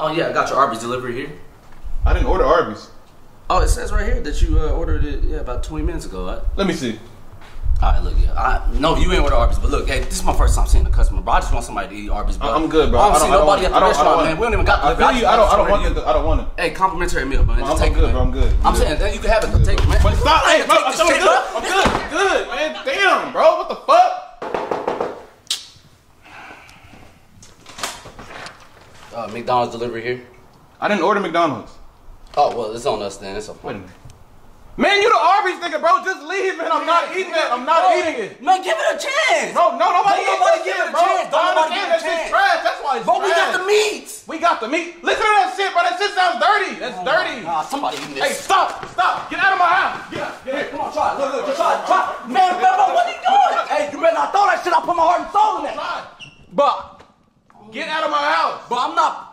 Oh yeah, I got your Arby's delivery here. I didn't order Arby's. Oh, it says right here that you uh, ordered it yeah about 20 minutes ago. Right? Let me see. All right, look, yeah. I, no, you ain't order Arby's, but look, hey, this is my first time seeing a customer, bro. I just want somebody to eat Arby's, bro. I'm good, bro. I don't, I see don't- don't nobody at the restaurant, man. We don't even got I feel you. I don't. I don't want you. it. I don't want it. Hey, complimentary meal, man. Just I'm take good, it, bro. I'm good. I'm I'm saying, you can have it. Take it, man. But stop. Hey, bro. I'm good. I'm good. Good, man. Damn, bro. What the fuck? Uh, McDonald's delivery here. I didn't order McDonald's. Oh well, it's on us then. It's okay. Wait a minute. Man, you the Arby's nigga, bro. Just leave, man. I'm not eating that. I'm not Bro, eating it. Man, give it a chance. Bro, no, nobody eats nobody give it a bro. chance. Don't nobody give it a that shit's chance. trash. That's why it's But we got the meats. We got the meat. Listen to that shit, bro. That shit sounds dirty. That's dirty. Ah, somebody eating this. Hey, stop, stop. Get out of my house. Get out. Get come on, try it. Look, look, just try it. Try it. Man, man, man, what are you doing? Hey, you better not throw that shit. I put my heart and soul in that. But get out of my house. But I'm not